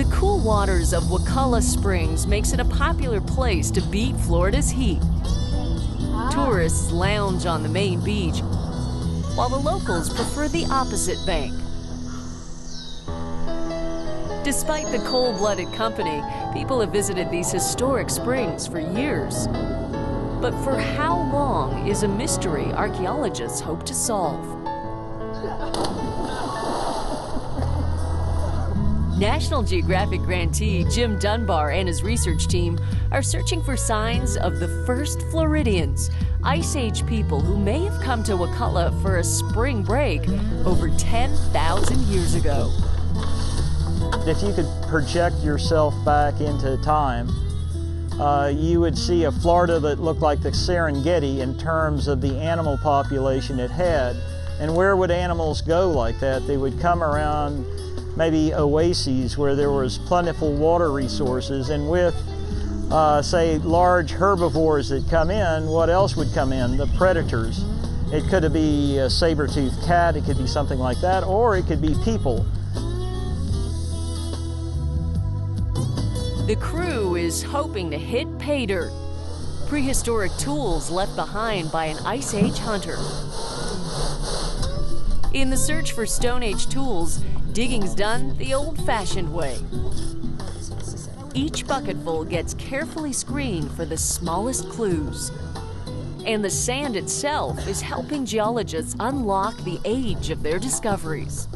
The cool waters of Wakulla Springs makes it a popular place to beat Florida's heat. Tourists lounge on the main beach, while the locals prefer the opposite bank. Despite the cold-blooded company, people have visited these historic springs for years. But for how long is a mystery archaeologists hope to solve? National Geographic grantee Jim Dunbar and his research team are searching for signs of the first Floridians, Ice Age people who may have come to Wakulla for a spring break over 10,000 years ago. If you could project yourself back into time, uh, you would see a Florida that looked like the Serengeti in terms of the animal population it had. And where would animals go like that? They would come around maybe oases where there was plentiful water resources and with uh, say large herbivores that come in, what else would come in? The predators. It could be a saber-toothed cat, it could be something like that, or it could be people. The crew is hoping to hit pay dirt, prehistoric tools left behind by an Ice Age hunter. In the search for Stone Age tools, digging's done the old-fashioned way. Each bucketful gets carefully screened for the smallest clues. And the sand itself is helping geologists unlock the age of their discoveries.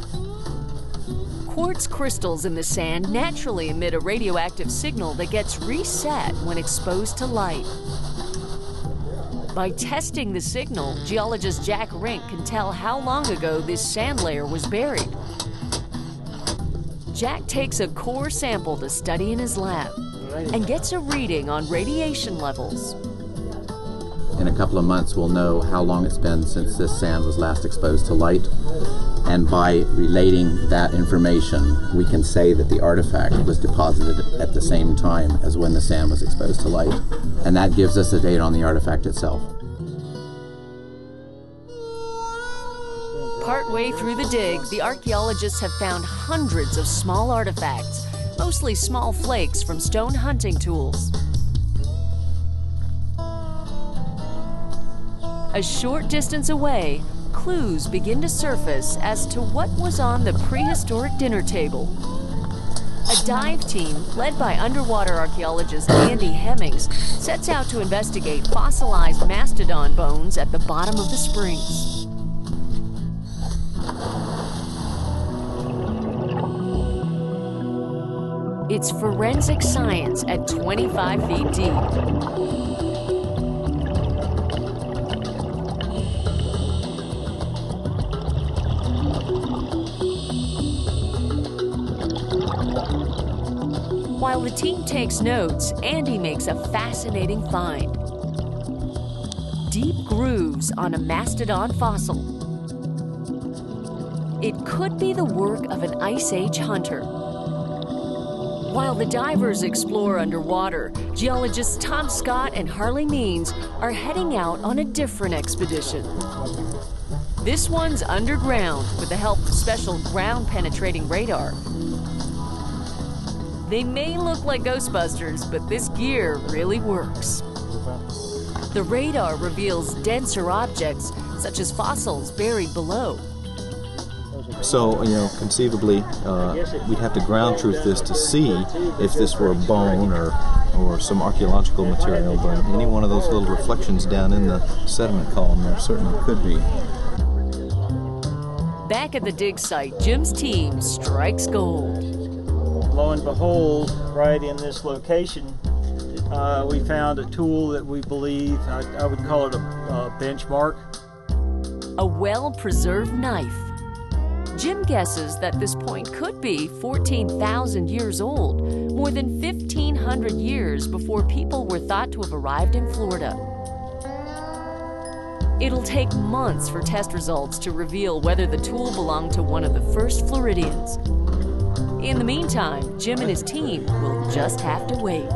Quartz crystals in the sand naturally emit a radioactive signal that gets reset when exposed to light. By testing the signal, geologist Jack Rink can tell how long ago this sand layer was buried. Jack takes a core sample to study in his lab and gets a reading on radiation levels. In a couple of months, we'll know how long it's been since this sand was last exposed to light. And by relating that information, we can say that the artifact was deposited at the same time as when the sand was exposed to light. And that gives us a date on the artifact itself. Partway through the dig, the archaeologists have found hundreds of small artifacts, mostly small flakes from stone hunting tools. A short distance away, clues begin to surface as to what was on the prehistoric dinner table. A dive team, led by underwater archaeologist Andy Hemmings, sets out to investigate fossilized mastodon bones at the bottom of the springs. It's forensic science at 25 feet deep. While the team takes notes, Andy makes a fascinating find. Deep grooves on a mastodon fossil. It could be the work of an Ice Age hunter. While the divers explore underwater, geologists Tom Scott and Harley Means are heading out on a different expedition. This one's underground with the help of special ground penetrating radar. They may look like Ghostbusters, but this gear really works. The radar reveals denser objects, such as fossils buried below. So, you know, conceivably, uh, we'd have to ground truth this to see if this were a bone or, or some archaeological material, but any one of those little reflections down in the sediment column there certainly could be. Back at the dig site, Jim's team strikes gold lo and behold, right in this location, uh, we found a tool that we believe, I, I would call it a, a benchmark. A well preserved knife. Jim guesses that this point could be 14,000 years old, more than 1,500 years before people were thought to have arrived in Florida. It'll take months for test results to reveal whether the tool belonged to one of the first Floridians. In the meantime, Jim and his team will just have to wait.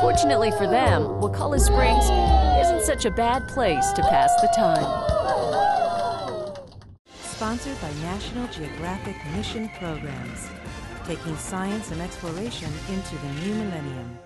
Fortunately for them, Wakulla Springs isn't such a bad place to pass the time. Sponsored by National Geographic Mission Programs. taking science and exploration into the new millennium.